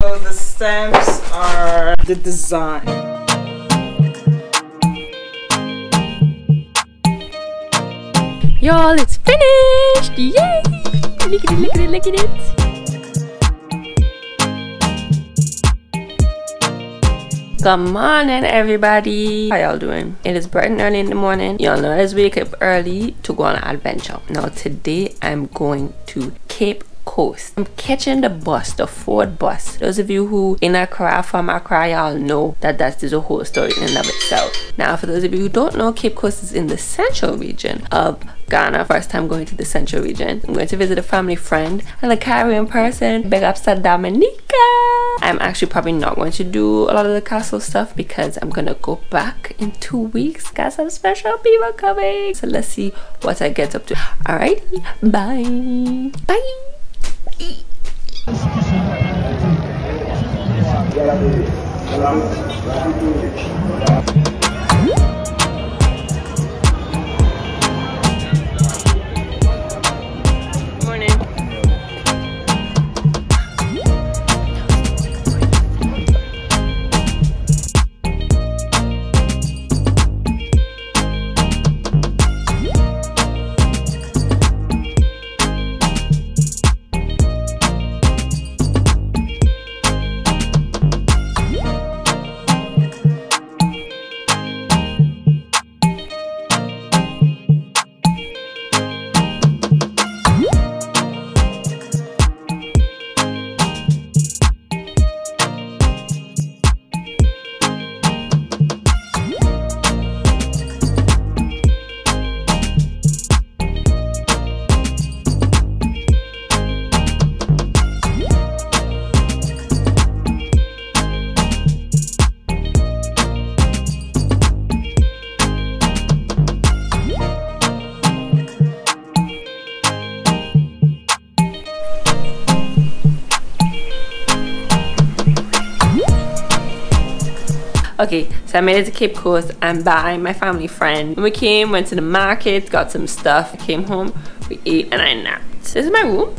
So the stamps are the design. Y'all, it's finished! Yay! Look at it, look at it, look at it! Good morning, everybody. How y'all doing? It is bright and early in the morning. Y'all know let's wake up early to go on an adventure. Now, today I'm going to Cape I'm catching the bus, the Ford bus. Those of you who in Accra, from Accra, y'all know that that is a whole story in and of itself. Now, for those of you who don't know, Cape Coast is in the central region of Ghana. First time going to the central region. I'm going to visit a family friend and a Caribbean person. Big ups to Dominica. I'm actually probably not going to do a lot of the castle stuff because I'm gonna go back in two weeks. Got some special people coming. So let's see what I get up to. Alright, bye. Bye. Salam. Okay, so I made it to Cape Coast and by my family friend. When we came, went to the market, got some stuff, came home, we ate and I napped. This is my room.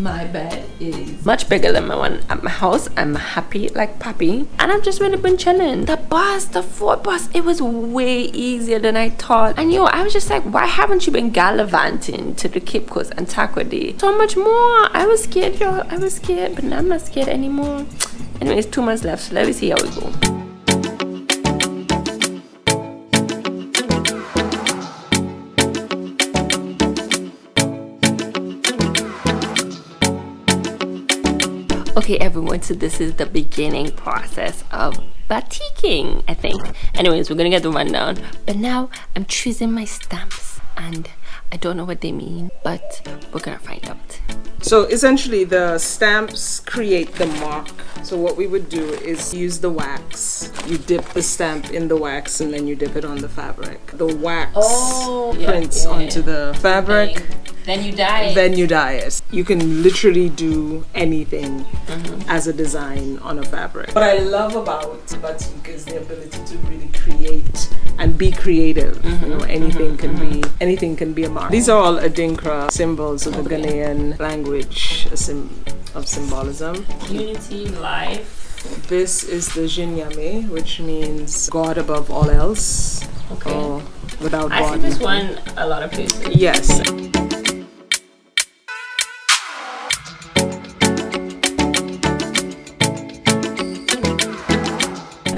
My bed is much bigger than my one at my house. I'm happy like puppy. And I've just really been chilling. The bus, the Ford bus, it was way easier than I thought. And yo, I was just like, why haven't you been gallivanting to the Cape Coast and Takoradi? So much more. I was scared, y'all. I was scared, but now I'm not scared anymore. Anyways, two months left, so let me see how we go. Okay everyone, so this is the beginning process of batiking, I think. Anyways, we're gonna get the rundown. But now I'm choosing my stamps and I don't know what they mean, but we're gonna find out. So essentially the stamps create the mark. So what we would do is use the wax. You dip the stamp in the wax and then you dip it on the fabric. The wax oh, prints yeah, yeah, onto the fabric. Okay. Then you dye it. Then you dye it. You can literally do anything mm -hmm. as a design on a fabric. What I love about batik is the ability to really create and be creative. Mm -hmm. You know, anything can be mm-hmm. anything can be a mark. These are all Adinkra symbols of the. Ghanaian language of symbolism. Unity, life. This is the Gye Nyame, which means God above all else. Okay. Or without I God. see this one a lot of places. Yes.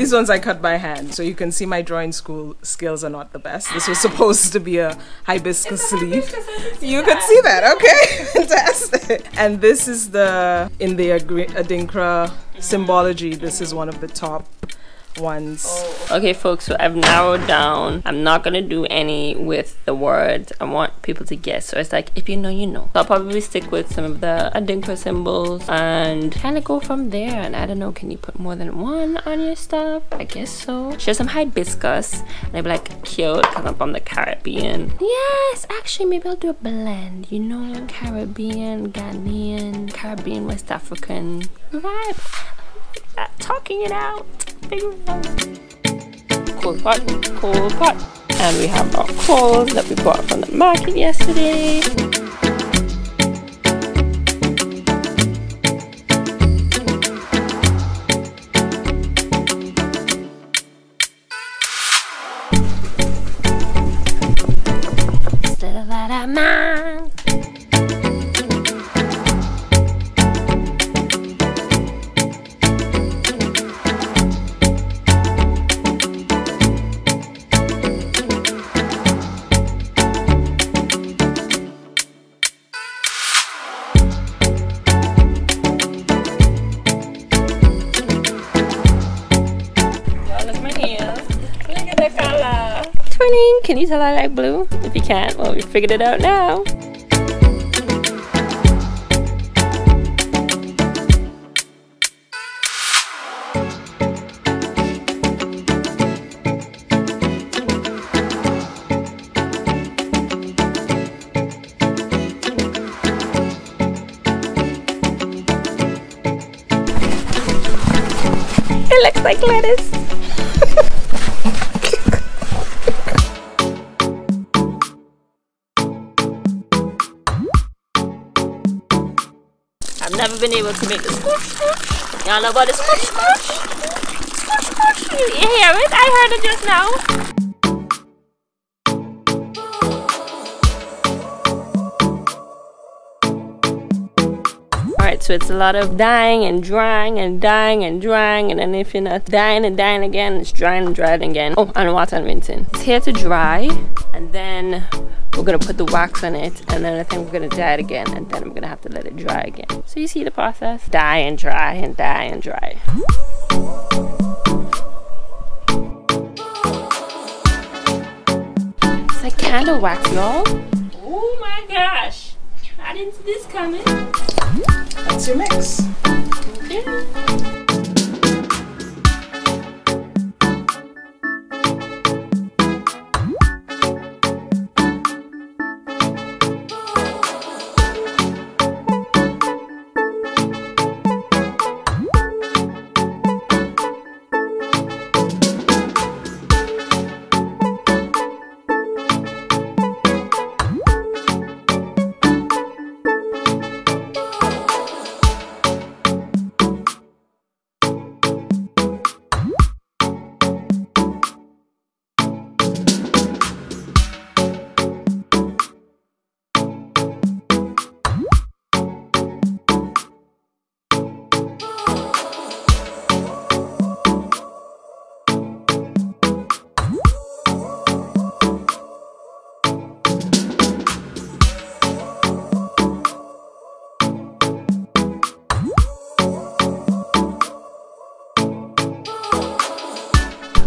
These ones I cut by hand, so you can see my drawing school skills are not the best. This was supposed to be a hibiscus sleeve. Hibiscus, you could see that, okay? Fantastic. And this is the, in the Adinkra symbology, this is one of the top ones. Oh. Okay, folks, so I've narrowed down. I'm not gonna do any with the words. I want people to guess. So it's like, if you know, you know. So I'll probably stick with some of the Adinkra symbols and kind of go from there. And I don't know, can you put more than one on your stuff? I guess so. Share some hibiscus. And I'd be like, cute, because I'm from the Caribbean. Yes, actually, maybe I'll do a blend, you know? Caribbean, Ghanaian, Caribbean, West African vibe. Talking it out cold pot, cold pot. And we have our clothes that we bought from the market yesterday. Can I like blue? If you can't, well, we figured it out now. It looks like lettuce. Been able to make the squish squish. Y'all know about the squish squish? Squish squish. You hear it? I heard it just now. Alright, so it's a lot of dying and drying and dying and drying, and then if you're not dying and dying again, it's drying and drying again. Oh, and water and rinsing. It's here to dry, and then we're gonna put the wax on it, and then I think we're gonna dye it again, and then I'm gonna have to let it dry again. So you see the process? Dye and dry and dye and dry. It's like candle wax, y'all. Oh my gosh. I didn't see this coming. That's your mix. Okay.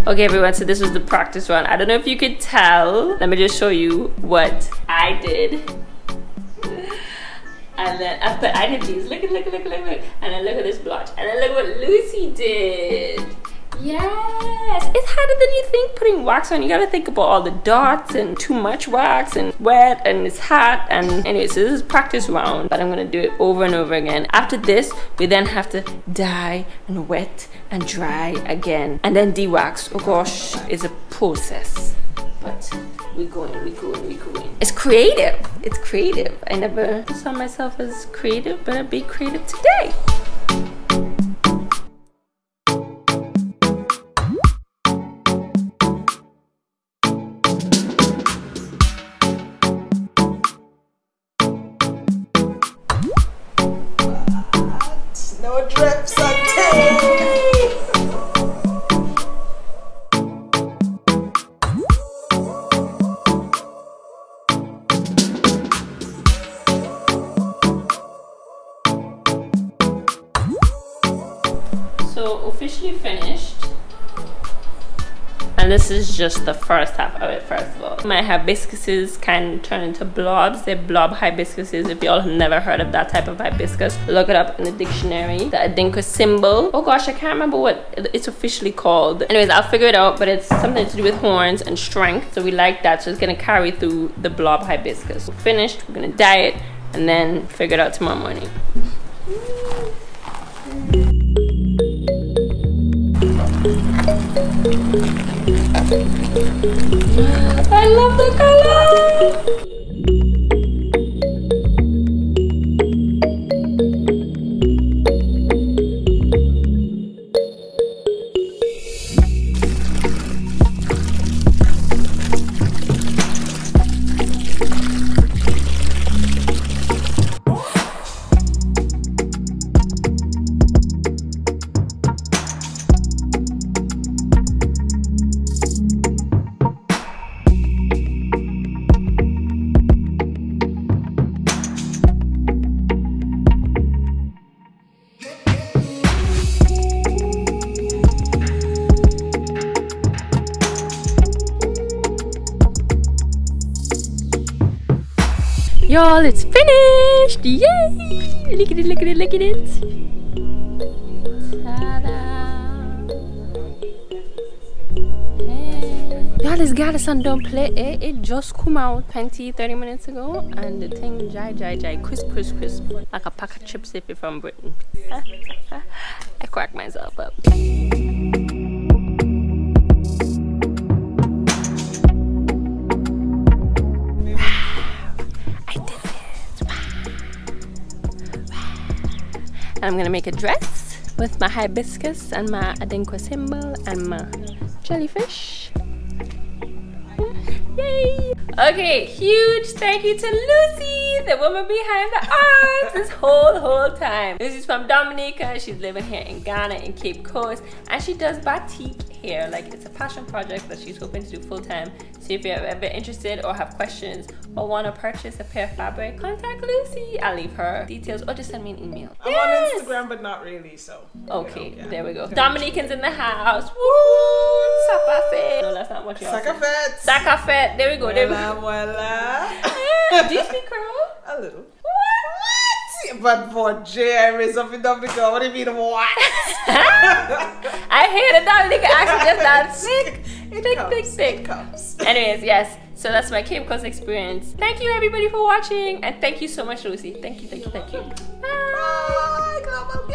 Okay, everyone, so this was the practice run. I don't know if you could tell. Let me just show you what I did. And then after I did these, look at look at look at look at and then look at this blotch. And then look what Lucy did. It's harder than you think putting wax on. You gotta think about all the dots and too much wax and wet and it's hot. And anyway, so this is practice round, but I'm gonna do it over and over again. After this, we then have to dye and wet and dry again, and then de-wax. Oh gosh, it's a process, but we're going, we're going, we're going. It's creative. It's creative. I never saw myself as creative, but I'll be creative today. Officially finished. And this is just the first half of it, first of all. My hibiscuses can turn into blobs. They're blob hibiscuses. If y'all have never heard of that type of hibiscus, look it up in the dictionary. The Adinkra symbol. Oh gosh, I can't remember what it's officially called. Anyways, I'll figure it out, but it's something to do with horns and strength. So we like that. So it's gonna carry through the blob hibiscus. We're finished, we're gonna dye it, and then figure it out tomorrow morning. I love the color. Y'all, it's finished! Yay! Look at it, look at it, look at it. Y'all, this Goddesson don't play it. It just come out 20, 30 minutes ago. And the thing jai jai jai, crisp, crisp, crisp. Like a pack of chips if you're from Britain. I crack myself up. I'm gonna make a dress with my hibiscus and my adinkra symbol and my jellyfish. Yay! Okay, huge thank you to Lucy, the woman behind the art, this whole, whole time. Lucy's from Dominica. She's living here in Ghana, in Cape Coast, and she does batik hair. Like, it's a passion project that she's hoping to do full time. So if you're ever interested or have questions or want to purchase a pair of fabric, contact Lucy. I'll leave her details or just send me an email. I'm yes. on Instagram, but not really, so. Okay, you know, yeah. there we go. Dominicans in the house. Woo! Sapafet. No, that's not what you're Sakafet. Sakafet. There we go. There we go. Voila. Do you speak Creole? A little. But for Jerry, something Dominica, what do you mean what? I hate it a Dominica accent just that sick. It thick, comes. thick, thick. It comes. Anyways, yes. So that's my Cape Coast experience. Thank you everybody for watching and thank you so much Lucy. Thank you, thank you, thank you. Bye, Global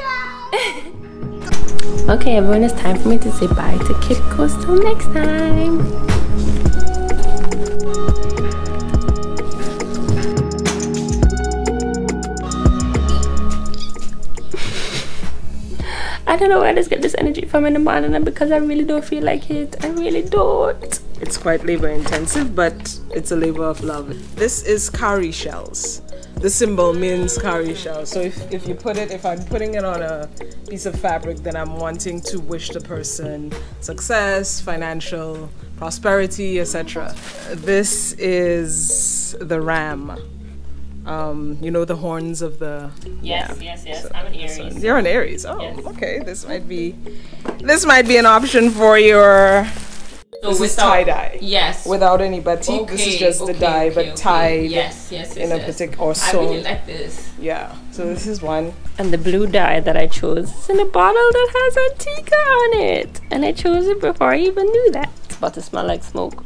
okay, everyone, it's time for me to say bye to Cape Coast. Till next time. Know where I just get this energy from in the morning and because I really don't feel like it. I really don't. It's quite labor intensive, but it's a labor of love. This is cowrie shells. The symbol means cowrie shell. So if, if you put it, if I'm putting it on a piece of fabric, then I'm wanting to wish the person success, financial prosperity, etc. This is the ram um, you know the horns of the yes yeah. yes yes so, i'm an aries so you're an aries oh yes. okay this might be this might be an option for your so this without, is tie dye. Yes. Without any batik. Okay, this is just okay, the dye, okay, but tied. Yes, yes, yes. In yes. a particular or sewn. I really like this. Yeah. So this is one. And the blue dye that I chose is in a bottle that has Antigua on it, and I chose it before I even knew that. It's about to smell like smoke.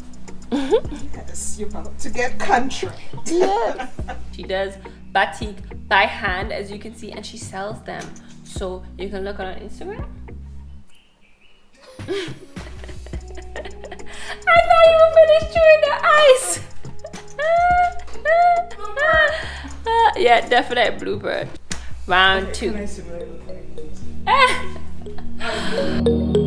Yes, you're about to get country. yes. She does batik by hand, as you can see, and she sells them. So you can look on Instagram. I thought you were finished chewing the ice. yeah, definite bluebird. Round okay, two.